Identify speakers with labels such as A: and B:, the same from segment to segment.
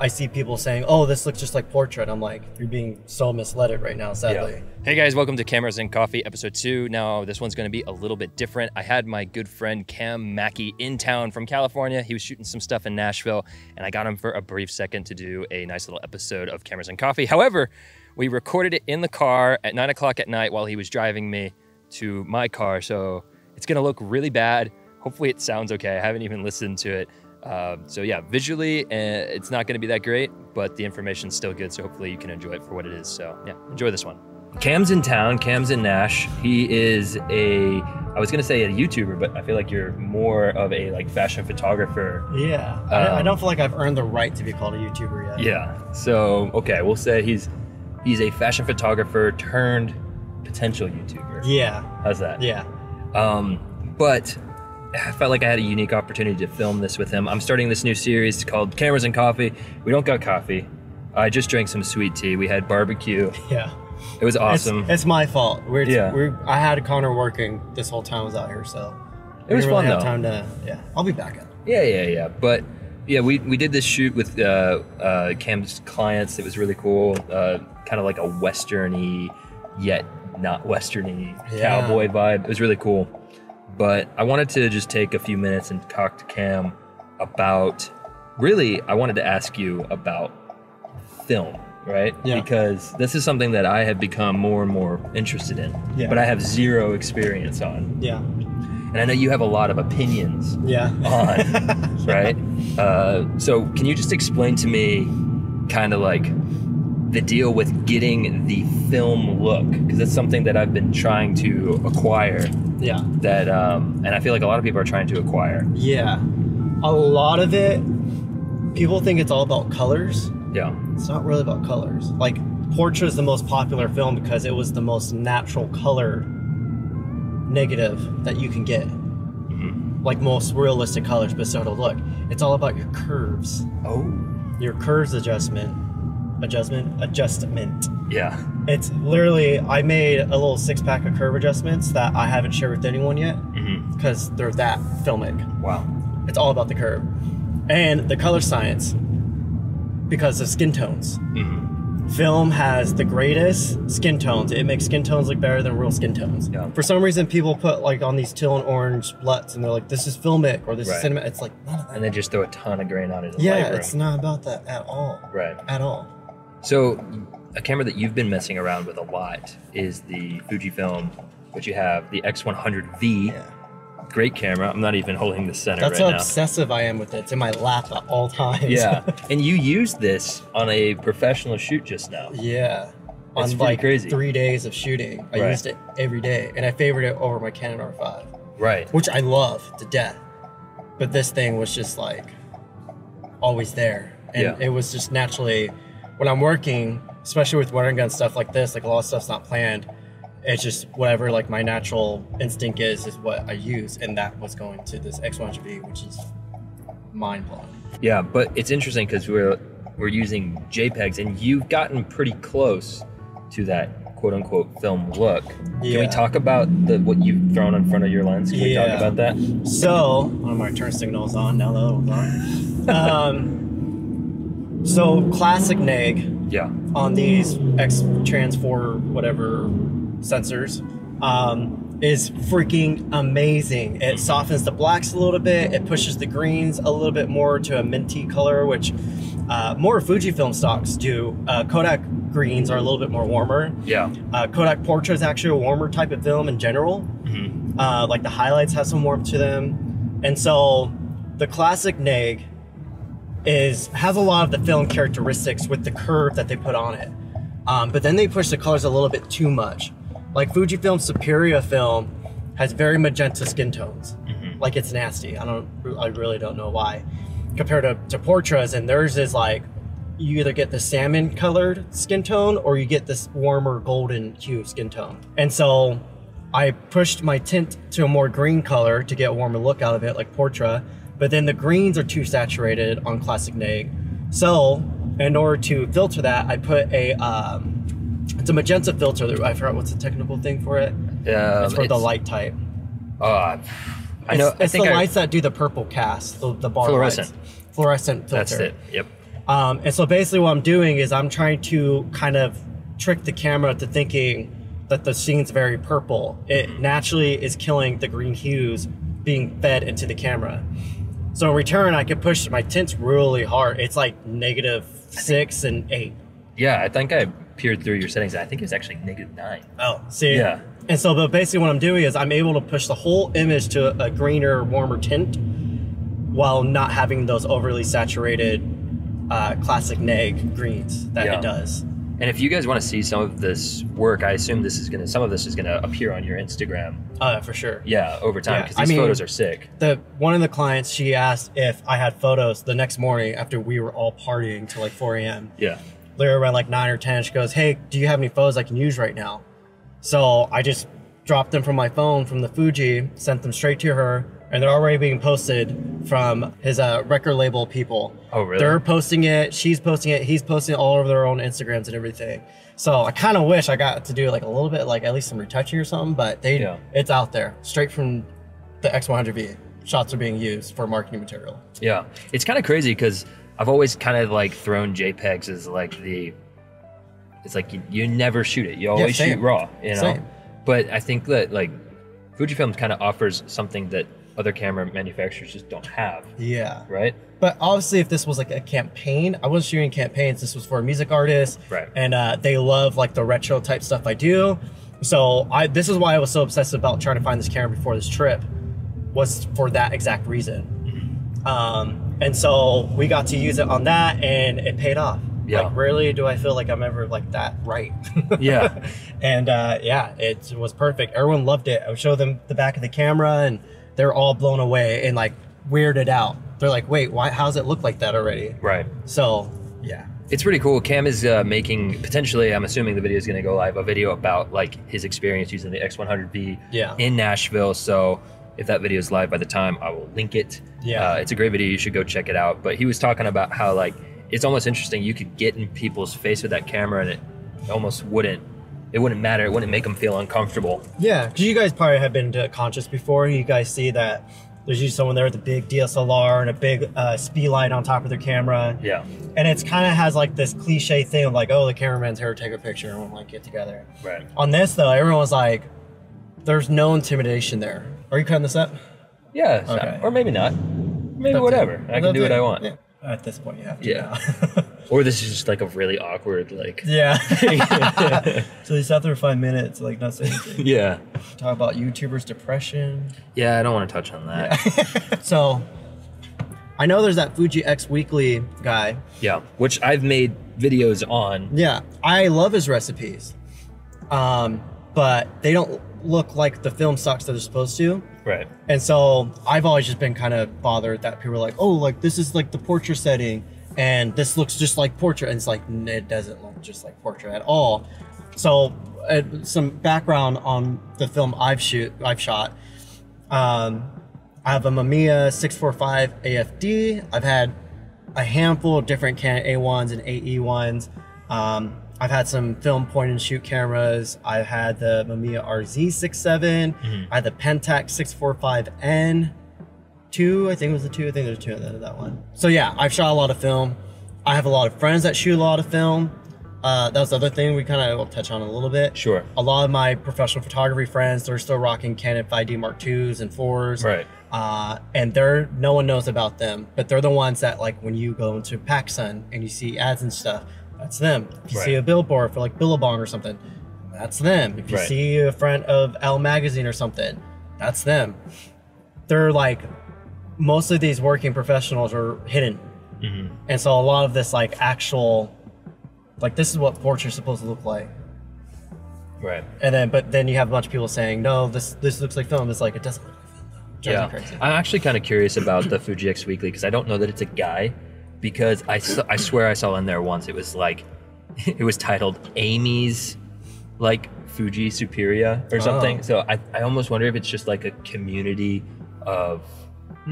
A: I see people saying, "Oh, this looks just like Portra." I'm like, "You're being so misled right now, sadly."
B: Hey guys, welcome to Cameras and Coffee, episode two. Now, this one's going to be a little bit different. I had my good friend Cam Mackey in town from California. He was shooting some stuff in Nashville, and I got him for a brief second to do a nice little episode of Cameras and Coffee. However, we recorded it in the car at nine o'clock at night while he was driving me to my car, so it's going to look really bad. Hopefully, it sounds okay. I haven't even listened to it. Uh, so yeah, visually, uh, it's not going to be that great, but the information's still good. So hopefully you can enjoy it for what it is. So yeah, enjoy this one. Cam's in town. Cam's in Nash. He is a, I was going to say a YouTuber, but I feel like you're more of a like fashion photographer.
A: Yeah, I, I
B: Um,
A: don't feel like I've earned the right to be called a YouTuber yet.
B: Yeah. So okay, we'll say he's he's a fashion photographer turned potential YouTuber.
A: Yeah,
B: How's that?
A: yeah,
B: Um, but I felt like I had a unique opportunity to film this with him. I'm starting this new series called Cameras and Coffee. We don't got coffee. I just drank some sweet tea. We had barbecue.
A: yeah.
B: It was awesome.
A: it's my fault. We're,
B: Yeah.
A: we're, I had Connor working this whole time I was out here, so
B: It was
A: really
B: fun, though.
A: time to. Yeah, I'll be back.
B: yeah, yeah, yeah. But yeah, we, we did this shoot with uh, uh, Cam's clients. It was really cool. Uh, kind of like a westerny, yet not westerny
A: Yeah.
B: cowboy vibe. It was really cool. But I wanted to just take a few minutes and talk to Cam about. Really, I wanted to ask you about film, right?
A: Yeah.
B: Because this is something that I have become more and more interested in,
A: Yeah.
B: but I have zero experience on.
A: Yeah,
B: And I know you have a lot of opinions
A: yeah.
B: on, right? Uh, so can you just explain to me kind of like the deal with getting the film look? Because it's something that I've been trying to acquire.
A: yeah.
B: That um, and I feel like a lot of people are trying to acquire.
A: Yeah. A lot of it, people think it's all about colors.
B: Yeah.
A: It's not really about colors. Like, Portra is the most popular film because it was the most natural color negative that you can get.
B: Mhm.
A: Like, most realistic colors, but so to look. It's all about your curves.
B: Oh.
A: Your curves adjustment. Adjustment? Adjustment.
B: Yeah.
A: It's literally, I made a little six pack of curve adjustments that I haven't shared with anyone yet because they're that filmic.
B: Wow.
A: It's all about the curve. And the color science because of skin tones.
B: hmm
A: Film has the greatest skin tones. It makes skin tones look better than real skin tones.
B: Yeah.
A: For some reason, people put like on these teal and orange LUTs and they're like, this is filmic or this
B: Right.
A: is cinema. It's like, none of that.
B: And they just throw a ton of grain on it.
A: Yeah,
B: Lightroom.
A: it's not about that at all.
B: right.
A: At all.
B: So, a camera that you've been messing around with a lot is the Fujifilm, which you have the X100V.
A: Yeah.
B: Great camera. I'm not even holding the center
A: That's
B: right
A: how
B: now.
A: obsessive I am with it. It's in my lap at all times.
B: Yeah, and you used this on a professional shoot just now.
A: yeah.
B: That's
A: on like
B: crazy.
A: three days of shooting, I
B: Right.
A: used it every day, and I favored it over my Canon R5.
B: Right.
A: which I love to death. But this thing was just like always there. And
B: Yeah.
A: it was just naturally when I'm working, especially with water gun stuff like this, like a lot of stuff's not planned. It's just whatever like my natural instinct is is what I use. And that was going to this X100V, which is mind blowing.
B: Yeah, but it's interesting because we're we're using JPEGs, and you've gotten pretty close to that quote unquote film look. Yeah. Can we talk about the what you've thrown in front of your lens? Can we talk about that?
A: So, one of my turn signals on now that on. um, so classic neg
B: Yeah.
A: on these X trans 4 whatever sensors um, is freaking amazing. It softens the blacks a little bit. It pushes the greens a little bit more to a minty color, which uh, more Fujifilm stocks do. Uh, Kodak greens are a little bit more warmer.
B: Yeah.
A: Uh, Kodak Portra is actually a warmer type of film in general.
B: hmm
A: Uh, like the highlights have some warmth to them, and so the classic neg is has a lot of the film characteristics with the curve that they put on it. Um, but then they push the colors a little bit too much. Like Fujifilm Superia film has very magenta skin tones.
B: Mhm.
A: Like it's nasty. I don't. I really don't know why. Compared to, to Portra's, and theirs is like you either get the salmon colored skin tone or you get this warmer golden hue skin tone. And so I pushed my tint to a more green color to get a warmer look out of it, like Portra. But then the greens are too saturated on Classic Neg. So in order to filter that, I put a um, it's a magenta filter. I forgot what's the technical thing for it.
B: Um,
A: it's for the light type.
B: Uh, I know.
A: It's, it's
B: I think
A: the
B: I,
A: lights that do the purple cast, the, the bar
B: Fluorescent.
A: lights. Fluorescent filter.
B: That's it. Yep.
A: Um, and so basically, what I'm doing is I'm trying to kind of trick the camera to thinking that the scene's very purple. It naturally is killing the green hues being fed into the camera. So in return, I can push my tints really hard. It's like negative six and eight.
B: Yeah, I think I peered through your settings. I think it was actually negative nine.
A: Oh, see?
B: Yeah.
A: And so, but basically, what I'm doing is I'm able to push the whole image to a greener, warmer tint while not having those overly saturated uh, classic neg greens that
B: Yeah.
A: it does.
B: And if you guys want to see some of this work, I assume this is gonna some of this is gonna appear on your Instagram.
A: Uh, for sure.
B: Yeah, over time
A: Yeah,
B: because
A: I
B: these
A: mean-
B: photos are sick.
A: The one of the clients she asked if I had photos the next morning after we were all partying till like 4 a.m.
B: Yeah.
A: Literally around like nine or ten. She goes, "Hey, do you have any photos I can use right now?" So I just dropped them from my phone from the Fuji, sent them straight to her, and they're already being posted from his uh, record label people.
B: Oh, really?
A: They're posting it. She's posting it. He's posting it all over their own Instagrams and everything. So I kind of wish I got to do like a little bit, like at least some retouching or something. But they,
B: Yeah.
A: it's out there, straight from the X100V. Shots are being used for marketing material.
B: Yeah, it's kind of crazy because I've always kind of like thrown JPEGs as like the. It's like you, you never shoot it. You always
A: same.
B: shoot raw, you know.
A: Same.
B: But I think that like Fujifilm kind of offers something that other camera manufacturers just don't have,
A: Yeah.
B: right?
A: But obviously, if this was like a campaign, I wasn't shooting campaigns. This was for a music artist,
B: Right.
A: And uh, they love like the retro type stuff I do. So I this is why I was so obsessed about trying to find this camera before this trip, was for that exact reason. Um, and so we got to use it on that, and it paid off.
B: Yeah.
A: Like rarely do I feel like I'm ever like that right.
B: Yeah.
A: and uh, yeah, it was perfect. Everyone loved it. I would show them the back of the camera, and they're all blown away and like weirded out. They're like, "Wait, why? How's it look like that already?"
B: Right.
A: So yeah,
B: It's pretty cool. Cam is uh, making potentially. I'm assuming the video is going to go live. A video about like his experience using the X100V
A: Yeah.
B: in Nashville. So if that video is live by the time, I will link it.
A: Yeah.
B: uh, it's a great video. You should go check it out. But he was talking about how like it's almost interesting. You could get in people's face with that camera, and it almost wouldn't. It wouldn't matter. It wouldn't make them feel uncomfortable.
A: yeah. Because you guys probably have been to Conscious before. You guys see that there's usually someone there with a big DSLR and a big uh, speed light on top of their camera,
B: Yeah.
A: and it's kind of has like this cliche thing of like, "Oh, the cameraman's here to take a picture," and we'll like get together.
B: Right.
A: On this though, everyone was like, "There's no intimidation there." Are you cutting this up?
B: Yeah.
A: Okay.
B: or maybe not. Maybe
A: That's
B: whatever.
A: it.
B: I can
A: That's
B: do what
A: it.
B: I want.
A: Yeah. At this point, you have to.
B: Yeah. Or this is just like a really awkward like.
A: yeah. so you sat there for five minutes, like not saying anything.
B: Yeah.
A: Talk about YouTubers' depression.
B: Yeah. I don't want to touch on that.
A: So I know there's that Fuji X Weekly guy.
B: Yeah, which I've made videos on.
A: Yeah, I love his recipes, um, but they don't look like the film stocks that they're supposed to.
B: Right.
A: And so I've always just been kind of bothered that people are like, oh, like this is like the Portra setting, and this looks just like Portra, and it's like it doesn't look just like Portra at all. So uh, some background on the film I've shoot I've shot. Um, I have a Mamiya 645 AFD. I've had a handful of different Canon A1s and AE ones. Um, I've had some film point and shoot cameras. I've had the Mamiya RZ67. I had the Pentax 645N. Two, I think it was the two. I think there's two at the end of that one. So yeah, I've shot a lot of film. I have a lot of friends that shoot a lot of film. Uh, that was the other thing we kind of will touch on a little bit.
B: Sure.
A: A lot of my professional photography friends, they're still rocking Canon 5D Mark IIs and 4s
B: Right.
A: uh, and they're no one knows about them, but they're the ones that like when you go into PacSun and you see ads and stuff, that's them. If you see a billboard for like Billabong or something, that's them. If you
B: Right.
A: see a front of Elle magazine or something, that's them. They're like most of these working professionals are hidden,
B: Mhm.
A: and so a lot of this like actual, like this is what Portra's supposed to look like.
B: Right.
A: And then, but then you have a bunch of people saying, no, this this looks like film. It's like it doesn't look like film. Though.
B: Yeah. I'm actually kind of curious about the Fuji X Weekly because I don't know that it's a guy because I I swear I saw in there once it was like it was titled Amy's like Fuji Superia or something.
A: Oh.
B: So I, I almost wonder if it's just like a community of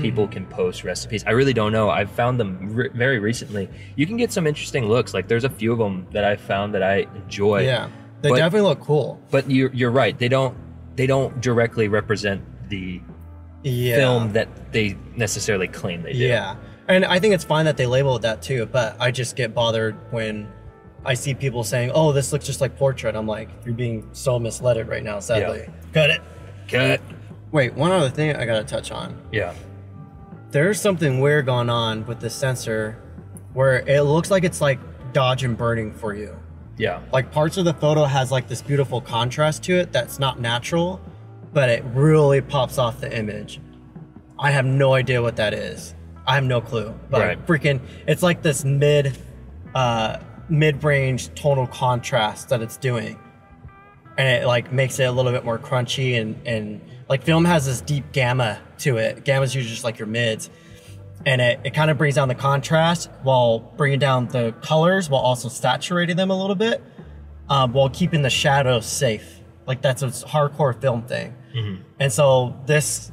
B: People mm-hmm. can post recipes. I really don't know. I've found them re- very recently. You can get some interesting looks. Like there's a few of them that I found that I enjoy.
A: yeah, they
B: But-
A: definitely look cool.
B: But you're you're right. They don't they don't directly represent the
A: Yeah.
B: film that they necessarily claim they do.
A: Yeah. And I think it's fine that they label it that too, but I just get bothered when I see people saying, "Oh, this looks just like Portra." I'm like, "You're being so misled right now, sadly." Cut it.
B: Cut. It.
A: Wait, one other thing I gotta touch on.
B: Yeah.
A: There's something weird going on with the sensor, where it looks like it's like dodge and burning for you.
B: Yeah.
A: Like parts of the photo has like this beautiful contrast to it that's not natural, but it really pops off the image. I have no idea what that is. I have no clue. But
B: Right.
A: freaking it's like this mid uh mid-range tonal contrast that it's doing. And it like makes it a little bit more crunchy and and like film has this deep gamma to it. Gamma's usually just like your mids. And it, it kind of brings down the contrast while bringing down the colors while also saturating them a little bit um, while keeping the shadows safe. Like that's a hardcore film thing. And so this,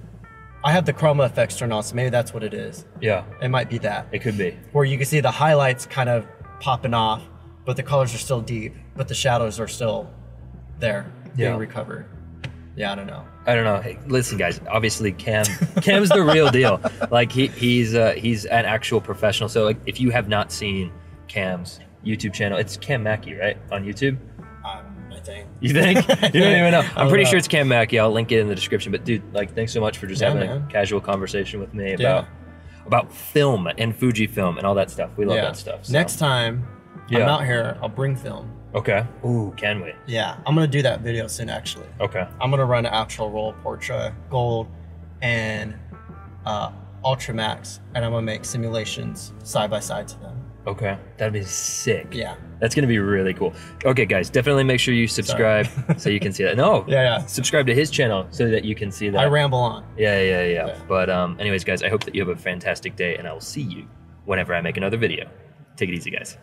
A: I have the chroma effects turned on, so maybe that's what it is.
B: Yeah.
A: It might be that,
B: It could be.
A: where you can see the highlights kind of popping off, but the colors are still deep, but the shadows are still there, being
B: Yeah.
A: recovered. Yeah, I don't know.
B: I don't know. Hey, listen, guys. Obviously, Cam, Cam's the real deal. Like he, he's uh, he's an actual professional. So like, if you have not seen Cam's YouTube channel, it's Cam Mackey, right, on YouTube.
A: Um, I think.
B: You think? you don't even know. I'm pretty
A: know.
B: sure it's Cam Mackey. I'll link it in the description. But dude, like, thanks so much for just
A: Yeah,
B: having a casual conversation with me
A: Yeah.
B: about about film and Fujifilm and all that stuff. We love
A: yeah.
B: that stuff. so.
A: Next time I'm out here, I'll bring film.
B: Okay. Ooh, can we?
A: Yeah, I'm gonna do that video soon. Actually,
B: Okay.
A: I'm gonna run an actual roll Portra Gold and uh, Ultramax, and I'm gonna make simulations side by side to them.
B: Okay. That'd be sick.
A: Yeah,
B: That's gonna be really cool. Okay, guys, definitely make sure you subscribe so you can see that. No.
A: yeah, yeah.
B: Subscribe to his channel so that you can see that.
A: I ramble on.
B: yeah, yeah, yeah,
A: Yeah.
B: But um, anyways, guys, I hope that you have a fantastic day, and I will see you whenever I make another video. Take it easy, guys.